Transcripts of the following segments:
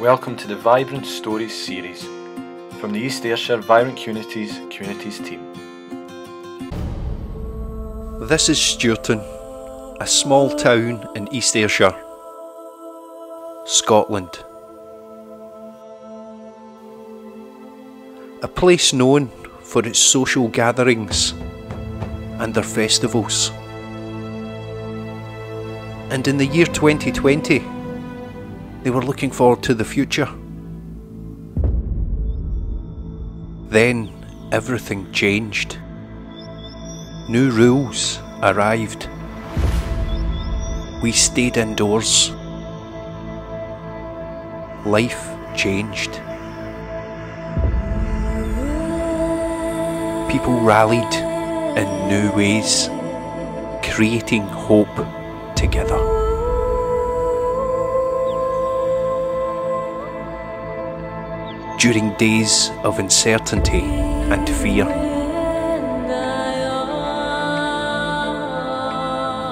Welcome to the Vibrant Stories series from the East Ayrshire Vibrant Communities Communities team. This is Stewarton, a small town in East Ayrshire, Scotland. A place known for its social gatherings and their festivals. And in the year 2020, they were looking forward to the future. Then everything changed. New rules arrived. We stayed indoors. Life changed. People rallied in new ways, creating hope together. During days of uncertainty and fear.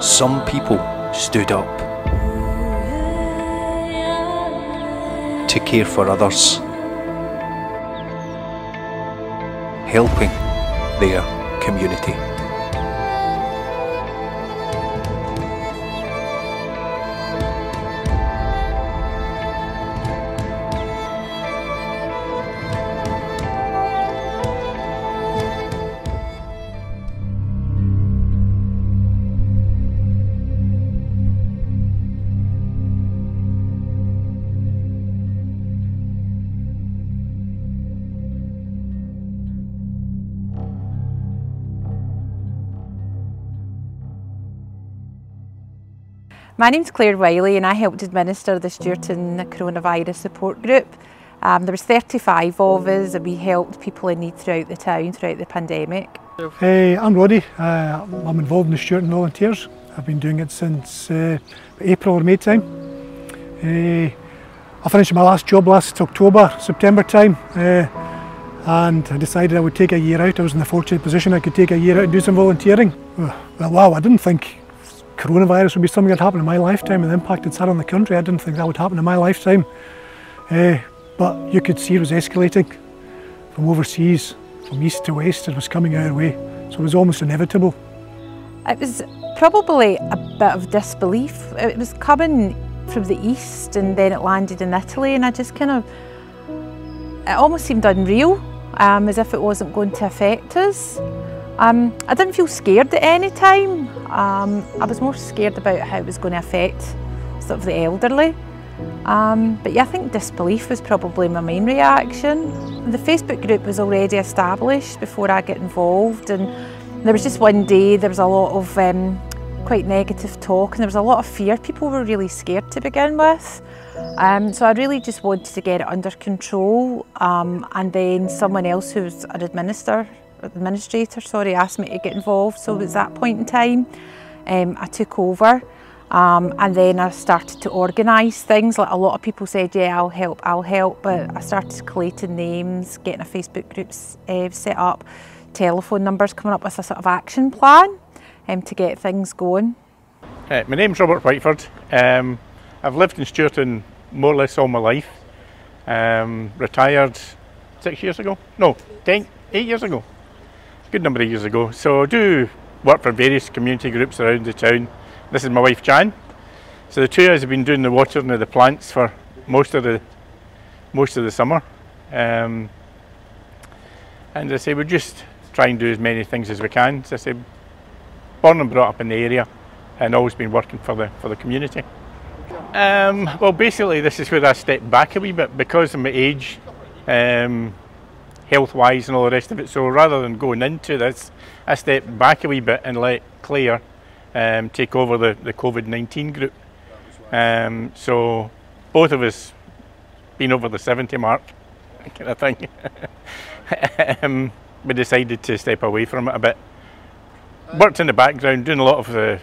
Some people stood up to care for others, helping their community. My name's Claire Wiley and I helped administer the Stewarton Coronavirus Support Group. Um, there was 35 of us and we helped people in need throughout the town throughout the pandemic. Hey, I'm Roddy. Uh, I'm involved in the Stewarton Volunteers. I've been doing it since uh, April or May time. Uh, I finished my last job last October, September time uh, and I decided I would take a year out. I was in the fortunate position I could take a year out and do some volunteering. Well, wow, I didn't think coronavirus would be something that happened in my lifetime and the impact it's had on the country. I didn't think that would happen in my lifetime. Uh, but you could see it was escalating from overseas, from east to west, it was coming our way. So it was almost inevitable. It was probably a bit of disbelief. It was coming from the east and then it landed in Italy and I just kind of, it almost seemed unreal, um, as if it wasn't going to affect us. Um, I didn't feel scared at any time. Um, I was more scared about how it was going to affect sort of the elderly. Um, but yeah, I think disbelief was probably my main reaction. The Facebook group was already established before I got involved and there was just one day there was a lot of um, quite negative talk and there was a lot of fear. People were really scared to begin with. Um, so I really just wanted to get it under control um, and then someone else who's an administrator administrator, sorry, asked me to get involved. So it was that point in time um, I took over um, and then I started to organise things. Like a lot of people said, yeah, I'll help, I'll help. But I started collating names, getting a Facebook group uh, set up, telephone numbers, coming up with a sort of action plan um, to get things going. Uh, my name's Robert Whiteford. Um, I've lived in Stewarton more or less all my life. Um, retired six years ago. No, ten, eight years ago good number of years ago. So I do work for various community groups around the town. This is my wife Jan. So the two of us have been doing the watering of the plants for most of the most of the summer. Um, and I say we just try and do as many things as we can. So I say born and brought up in the area and always been working for the for the community. Um, well basically this is where I step back a wee bit because of my age. Um, health wise and all the rest of it. So rather than going into this, I stepped back a wee bit and let Claire um, take over the, the COVID 19 group. Um, so both of us been over the 70 mark, kind of thing. um, we decided to step away from it a bit. Worked in the background, doing a lot of the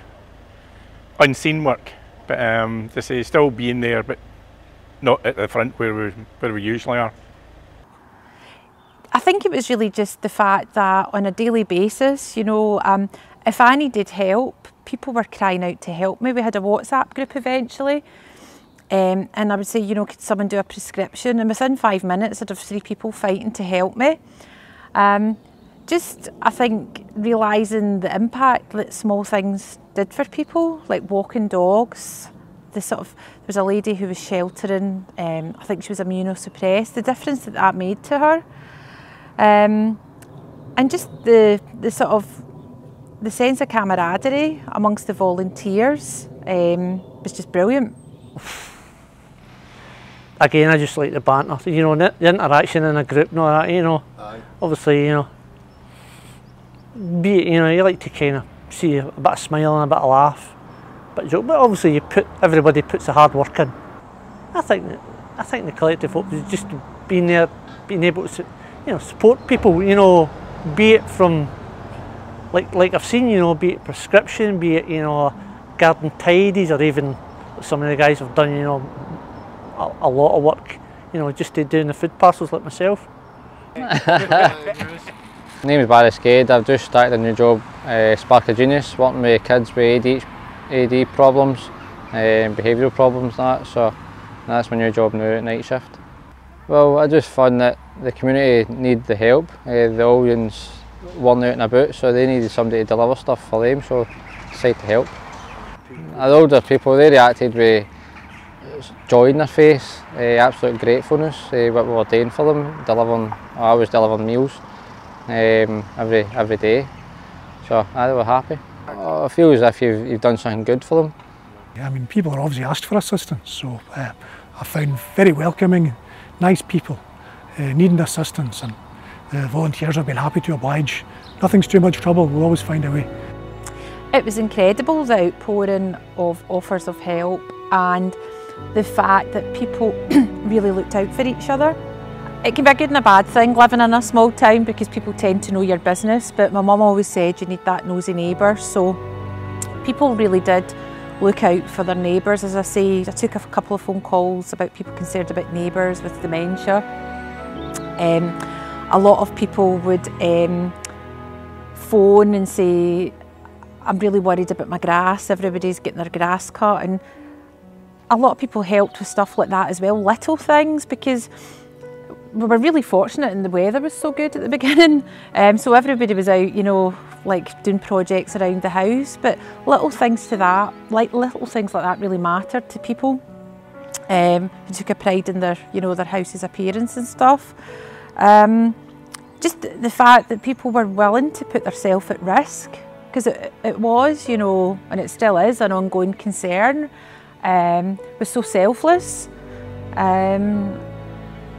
unseen work, but um, to say still being there, but not at the front where we where we usually are. I think it was really just the fact that on a daily basis, you know, um, if I needed help, people were crying out to help me. We had a WhatsApp group eventually, Um, and I would say, you know, could someone do a prescription? And within five minutes, I'd have three people fighting to help me. Um, just, I think, realising the impact that small things did for people, like walking dogs. The sort of, there was a lady who was sheltering, um, I think she was immunosuppressed, the difference that that made to her. Um, and just the, the sort of, the sense of camaraderie amongst the volunteers um, was just brilliant. Again, I just like the banter, you know, the interaction in a group and all that, you know. Aye. Obviously, you know, be you know, you like to kind of see a bit of smile and a bit of laugh, but joke. But obviously, you put everybody puts the hard work in. I think I think the collective hope is just being there, being able to, you know, support people. You know, be it from like like I've seen, you know, be it prescription, be it you know, garden tidies, or even some of the guys have done, you know, a, a lot of work, you know, just doing the food parcels like myself. My name is Barry Skade. I've just started a new job, uh, Spark of Genius, working with kids with AD, AD problems, uh, behavioural problems and that, so that's my new job now at night shift. Well, I just find that the community need the help. Uh, the audience weren't out and about, so they needed somebody to deliver stuff for them, so decided to help. The older people, they reacted with joy in their face, uh, absolute gratefulness, uh, what we were doing for them, delivering, I was delivering meals um, every every day. So they were happy. I feel as if you've, you've done something good for them. Yeah, I mean, people are obviously asked for assistance, so uh, I found very welcoming, nice people uh, Uh, needing assistance, and the volunteers have been happy to oblige. Nothing's too much trouble, we'll always find a way. It was incredible, the outpouring of offers of help and the fact that people really looked out for each other. It can be a good and a bad thing living in a small town because people tend to know your business but my mum always said you need that nosy neighbour so people really did look out for their neighbours as I say. I took a couple of phone calls about people concerned about neighbours with dementia. Um, a lot of people would um, phone and say I'm really worried about my grass, everybody's getting their grass cut and a lot of people helped with stuff like that as well, little things because we were really fortunate and the weather was so good at the beginning. Um, so everybody was out, you know, like doing projects around the house. But little things to that, like little things like that really mattered to people. Um, who took a pride in their, you know, their house's appearance and stuff. Um, just the fact that people were willing to put themselves at risk because it, it was, you know, and it still is an ongoing concern, um, was so selfless. Um,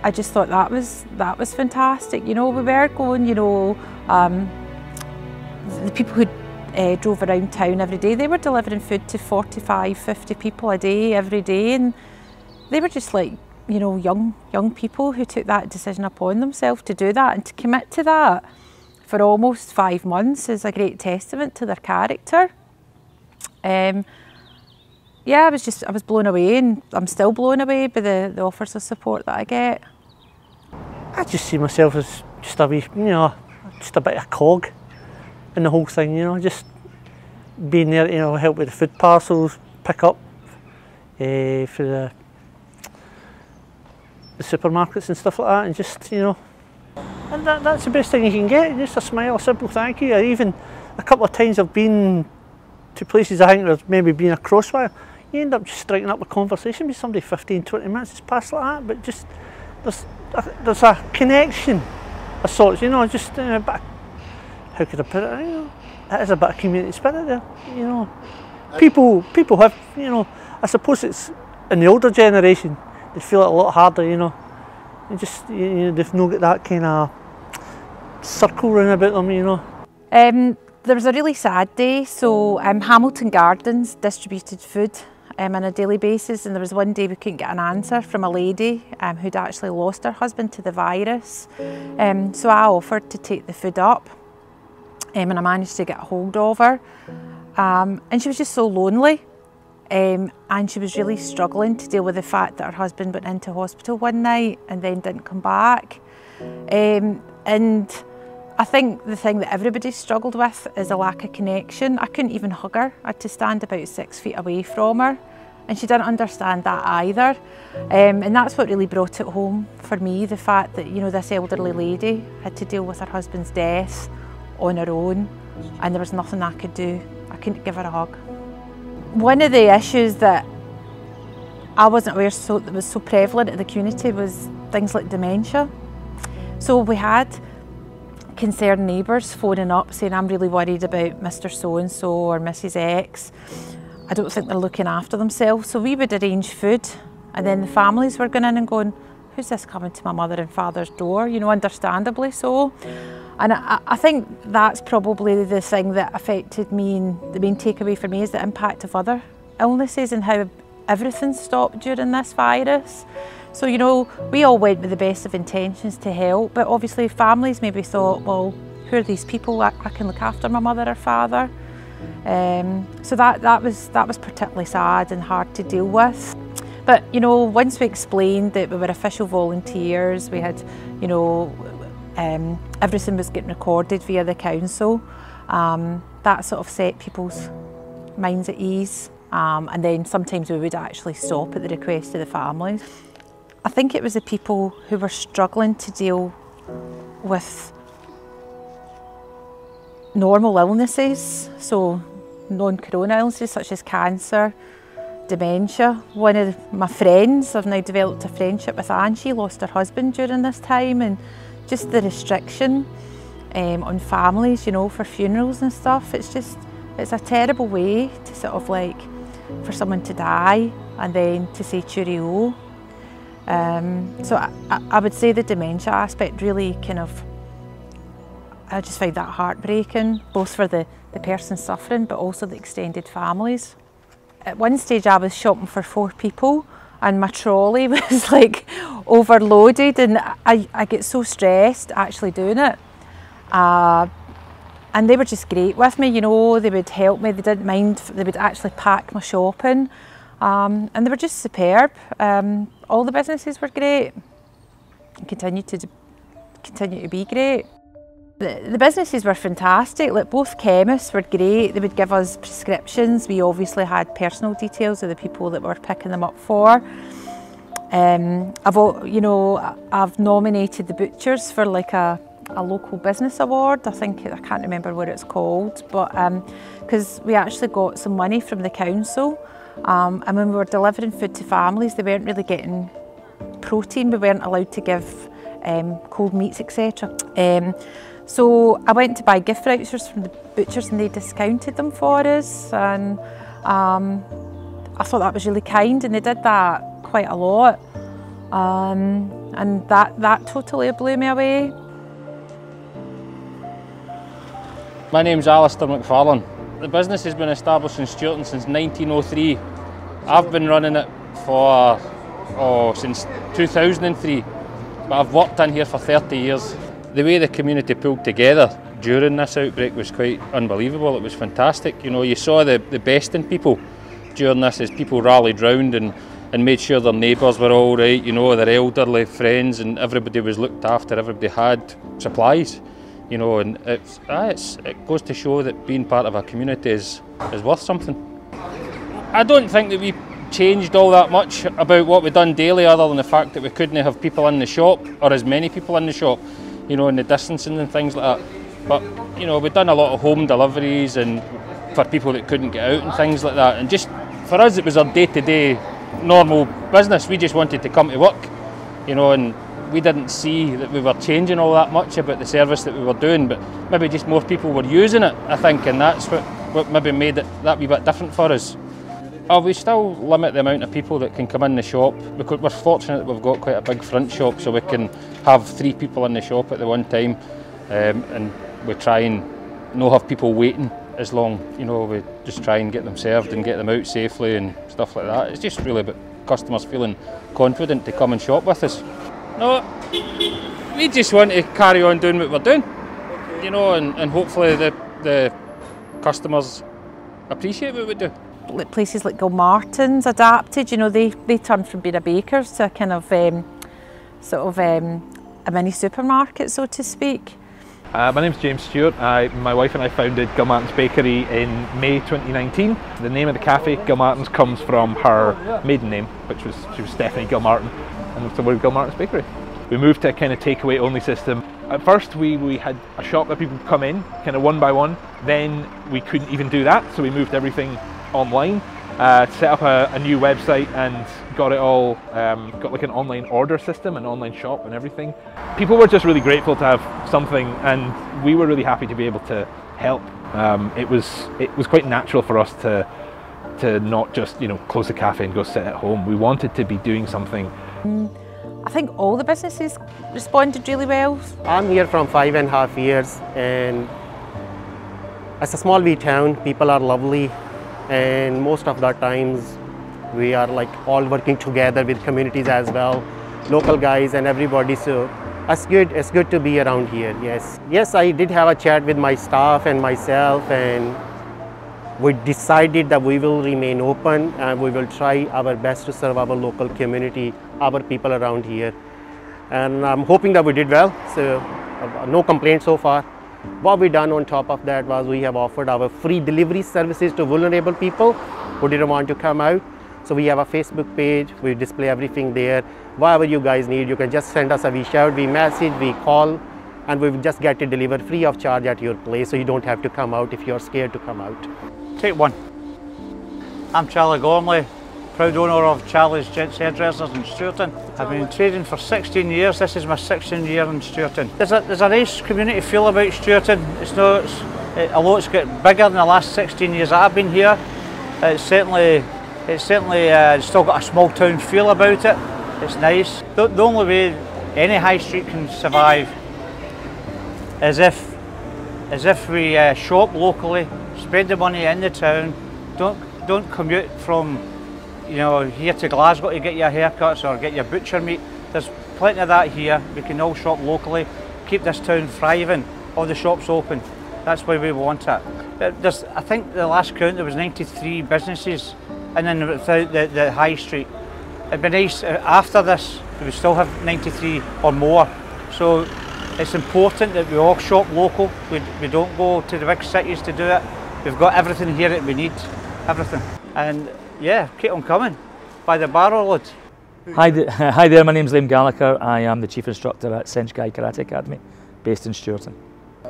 I just thought that was that was fantastic. You know, we were going, you know, um, the people who uh, drove around town every day, they were delivering food to 45, 50 people a day, every day. And they were just like, you know, young, young people who took that decision upon themselves to do that and to commit to that for almost five months is a great testament to their character. Um, yeah, I was just, I was blown away and I'm still blown away by the, the offers of support that I get. I just see myself as just a wee, you know, just a bit of a cog in the whole thing, you know, just being there, you know, help with the food parcels, pick up uh, for the, the supermarkets and stuff like that, and just, you know, and that, that's the best thing you can get, just a smile, a simple thank you, or even a couple of times I've been to places I think there's maybe been a crossfire, you end up just striking up a conversation with somebody 15, 20 minutes, it's past like that, but just, there's there's a connection of sorts, you know, just uh, a bit, how could I put it, you know, it is a bit of community spirit there, you know. People, people have, you know, I suppose it's in the older generation, they feel it a lot harder, you know. And just, you know, they've not got that kind of circle round about them, you know. Um, there was a really sad day, so um, Hamilton Gardens distributed food um, on a daily basis and there was one day we couldn't get an answer from a lady um, who'd actually lost her husband to the virus. Um, so I offered to take the food up um, and I managed to get a hold of her. Um, and she was just so lonely um, and she was really struggling to deal with the fact that her husband went into hospital one night and then didn't come back. and I think the thing that everybody struggled with is a lack of connection. I couldn't even hug her. I had to stand about six feet away from her and she didn't understand that either. Um, and that's what really brought it home for me, the fact that, you know, this elderly lady had to deal with her husband's death on her own and there was nothing I could do. I couldn't give her a hug. One of the issues that I wasn't aware so, that was so prevalent in the community was things like dementia. So we had concerned neighbours phoning up saying, I'm really worried about Mr so-and-so or Mrs X. I don't think they're looking after themselves. So we would arrange food and then the families were going in and going, who's this coming to my mother and father's door? You know, understandably so. And I, I, think that's probably the thing that affected me and the main takeaway for me is the impact of other illnesses and how everything stopped during this virus. So, you know, we all went with the best of intentions to help, but obviously families maybe thought, well, who are these people? I, I can look after my mother or father. Um, so that, that, was, that was particularly sad and hard to deal with. But, you know, once we explained that we were official volunteers, we had, you know, um, everything was getting recorded via the council, um, that sort of set people's minds at ease. Um, and then sometimes we would actually stop at the request of the families. I think it was the people who were struggling to deal with normal illnesses, so non-corona illnesses such as cancer, dementia. One of my friends, I've now developed a friendship with Angie, lost her husband during this time and just the restriction um, on families, you know, for funerals and stuff. It's just, it's a terrible way to sort of like, for someone to die and then to say cheerio. Um, so I, I would say the dementia aspect really kind of, I just find that heartbreaking, both for the, the person suffering but also the extended families. At one stage I was shopping for four people and my trolley was like overloaded and I, I get so stressed actually doing it. Uh, and they were just great with me, you know, they would help me, they didn't mind, they would actually pack my shopping um, and they were just superb. Um, all the businesses were great and continue to, continue to be great. The, the businesses were fantastic, like both chemists were great, they would give us prescriptions, we obviously had personal details of the people that we were picking them up for. Um, I've, you know, I've nominated the butchers for like a a local business award. I think I can't remember what it's called, but because um, we actually got some money from the council, um, and when we were delivering food to families, they weren't really getting protein. We weren't allowed to give um, cold meats, etc. Um, so I went to buy gift vouchers from the butchers, and they discounted them for us, and um, I thought that was really kind, and they did that quite a lot. Um, and that, that totally blew me away. My name's Alistair McFarlane. The business has been established in Stewarton since 1903. I've been running it for, oh, since 2003, but I've worked in here for 30 years. The way the community pulled together during this outbreak was quite unbelievable. It was fantastic. You know, you saw the, the best in people during this as people rallied round and, and made sure their neighbours were all right, you know, their elderly friends and everybody was looked after, everybody had supplies you know, and it's, ah, it's, it goes to show that being part of a community is, is worth something. I don't think that we changed all that much about what we've done daily other than the fact that we couldn't have people in the shop or as many people in the shop, you know, and the distancing and things like that. But, you know, we've done a lot of home deliveries and for people that couldn't get out and things like that. And just for us, it was our day-to-day normal business. We just wanted to come to work, you know, and we didn't see that we were changing all that much about the service that we were doing, but maybe just more people were using it, I think, and that's what, what maybe made it that wee bit different for us. Oh, we still limit the amount of people that can come in the shop because we're fortunate that we've got quite a big front shop so we can have three people in the shop at the one time um, and we try and not have people waiting as long, you know, we just try and get them served and get them out safely and stuff like that. It's just really about customers feeling confident to come and shop with us. No, we just want to carry on doing what we're doing, you know, and, and hopefully the, the customers appreciate what we do. Places like Gilmartin's adapted, you know, they, they turned from being a baker's to a kind of um, sort of um, a mini supermarket, so to speak. Uh, my name's James Stewart. I, my wife and I founded Gilmartin's Bakery in May 2019. The name of the cafe, Gilmartin's, comes from her maiden name, which was she was Stephanie Gilmartin, and the word Gilmartin's Bakery. We moved to a kind of takeaway only system. At first, we, we had a shop that people could come in, kind of one by one. Then we couldn't even do that, so we moved everything online uh, set up a, a, new website and got it all, um, got like an online order system, an online shop and everything. People were just really grateful to have something and we were really happy to be able to help. Um, it was it was quite natural for us to to not just you know close the cafe and go sit at home. We wanted to be doing something. I think all the businesses responded really well. I'm here from five and a half years and it's a small wee town, people are lovely, and most of the times we are like all working together with communities as well local guys and everybody. So it's good it's good to be around here yes. Yes i did have a chat with my staff and myself and we decided that we will remain open and we will try our best to serve our local community our people around here. And i'm hoping that we did well so uh, no complaints so far. What we done on top of that was we have offered our free delivery services to vulnerable people who didn't want to come out. So we have a Facebook page, we display everything there. Whatever you guys need, you can just send us a we we message, we call, and we will just get it delivered free of charge at your place so you don't have to come out if you're scared to come out. Take one. I'm Charlie Gormley, proud owner of Charlie's Gents Hairdressers in Stewarton. I've been trading for 16 years. This is my 16th year in Stewarton. There's a, there's a nice community feel about Stewarton. It's not, it's, it, although it's got bigger in the last 16 years that I've been here, it's certainly, it's certainly uh, still got a small town feel about it. It's nice. The, the only way any high street can survive is if, is if we uh, shop locally, spend the money in the town, don't, don't commute from you know, here to Glasgow to get your haircuts or get your butcher meat. There's plenty of that here. We can all shop locally, keep this town thriving, all the shops open. That's why we want it. There's, I think the last count there was 93 businesses and then without the, the high street. It'd be nice uh, after this we still have 93 or more. So it's important that we all shop local. We, we don't go to the big cities to do it. We've got everything here that we need, everything. And yeah, keep on coming by the barrel Hi, hi there, my name's Liam Gallagher. I am the chief instructor at Sench Guy Karate Academy, based in Stewarton.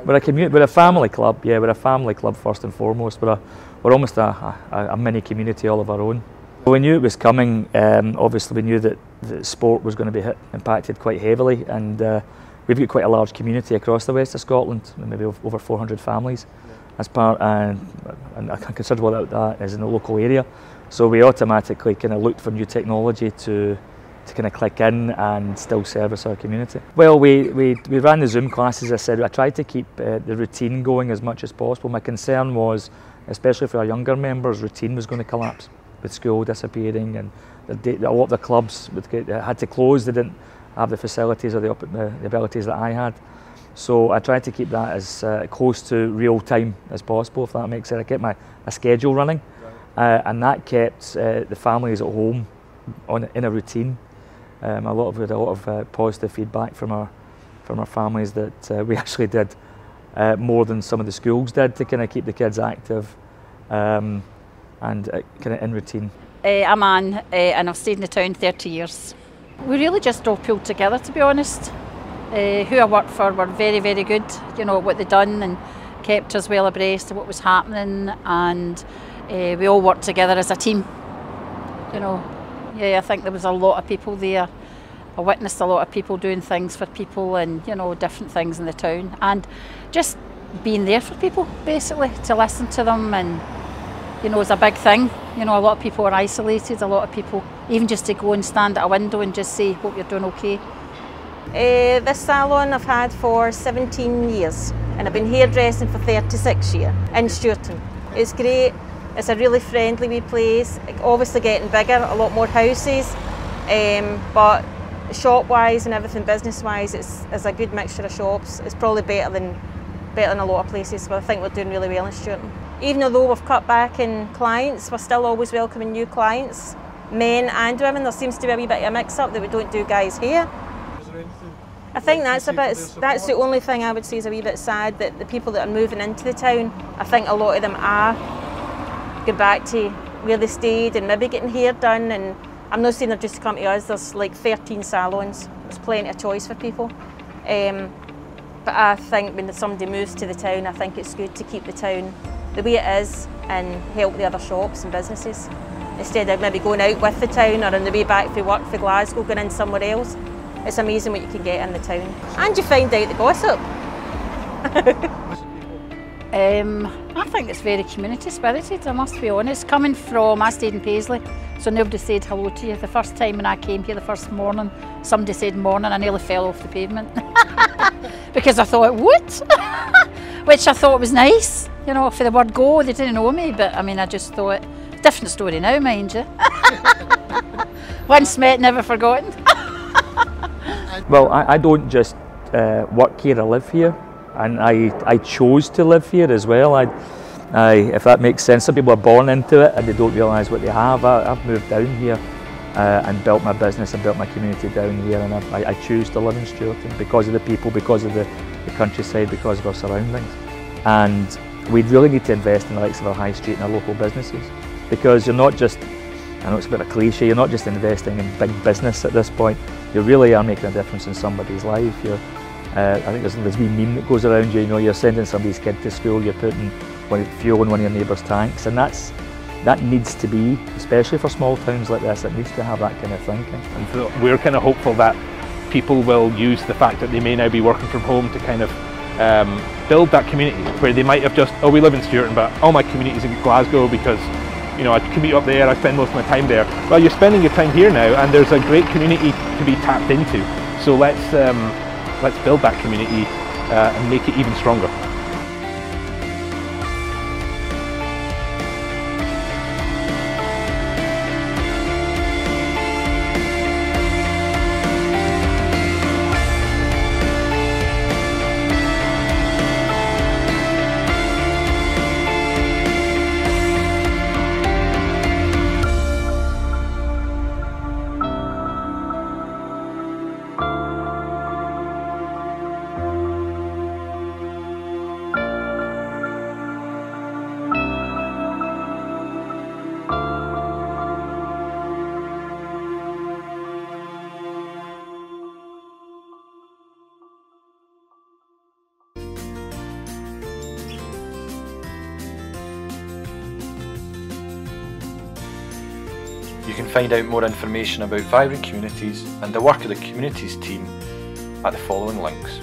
We're a community, we're a family club. Yeah, we're a family club first and foremost. We're a, we're almost a, a, a mini community all of our own. We knew it was coming. Um, obviously, we knew that, that sport was going to be hit, impacted quite heavily, and uh, we've got quite a large community across the west of Scotland, maybe over 400 families as part, and, and a consider of that is in the local area. So we automatically kind of looked for new technology to to kind of click in and still service our community. Well, we, we, we ran the Zoom classes, I said, I tried to keep uh, the routine going as much as possible. My concern was, especially for our younger members, routine was going to collapse with school disappearing and the, a lot of the clubs get, had to close, they didn't have the facilities or the, the, the abilities that I had. So I tried to keep that as uh, close to real time as possible, if that makes sense. I kept my a schedule running uh, and that kept uh, the families at home on in a routine. Um, a lot of a lot of uh, positive feedback from our from our families that uh, we actually did uh, more than some of the schools did to kind of keep the kids active um, and uh, kind of in routine. I'm Anne and I've stayed in the town 30 years. We really just all pulled together to be honest. who I worked for were very very good, you know what they done and kept us well abreast of what was happening and uh, we all worked together as a team. You know, yeah, I think there was a lot of people there. I witnessed a lot of people doing things for people and, you know, different things in the town. And just being there for people, basically, to listen to them and, you know, it's a big thing. You know, a lot of people are isolated, a lot of people, even just to go and stand at a window and just say, hope you're doing okay. Uh, this salon I've had for 17 years and I've been hairdressing for 36 years in Stewarton. It's great. It's a really friendly wee place, obviously getting bigger, a lot more houses, um, but shop-wise and everything business-wise, it's, it's a good mixture of shops. It's probably better than better than a lot of places, but I think we're doing really well in Stewarton. Even though we've cut back in clients, we're still always welcoming new clients, men and women. There seems to be a wee bit of a mix-up that we don't do guys here. I think that's a bit. That's the only thing I would say is a wee bit sad that the people that are moving into the town. I think a lot of them are going back to where they stayed and maybe getting hair done. And I'm not saying they're just to come to us. There's like 13 salons. There's plenty of choice for people. Um, but I think when somebody moves to the town, I think it's good to keep the town the way it is and help the other shops and businesses instead of maybe going out with the town or on the way back for work for Glasgow, going in somewhere else. It's amazing what you can get in the town. And you find out the gossip. um, I think it's very community spirited, I must be honest. Coming from, I stayed in Paisley, so nobody said hello to you. The first time when I came here the first morning, somebody said morning, I nearly fell off the pavement. because I thought, what? Which I thought was nice. You know, for the word go, they didn't know me, but I mean, I just thought, different story now, mind you. Once met, never forgotten. well, I, I don't just uh, work here, I live here, and I, I chose to live here as well. I, I, if that makes sense, some people are born into it and they don't realise what they have. I, have moved down here uh, and built my business and built my community down here, and I, I choose to live in Stewarton because of the people, because of the, the countryside, because of our surroundings. And we really need to invest in the likes of our high street and our local businesses because you're not just I know it's a bit of a cliche, you're not just investing in big business at this point, you really are making a difference in somebody's life. You're, uh, I think there's, there's a wee meme that goes around you, you know, you're sending somebody's kid to school, you're putting fuel in one of your neighbour's tanks, and that's that needs to be, especially for small towns like this, it needs to have that kind of thinking. And so we're kind of hopeful that people will use the fact that they may now be working from home to kind of um, build that community where they might have just, oh, we live in Stewarton, but all my community's in Glasgow because you know, I commute up there, I spend most of my time there. Well, you're spending your time here now, and there's a great community to be tapped into. So let's um, let's build that community uh, and make it even stronger. Find out more information about Vibrant Communities and the work of the Communities team at the following links.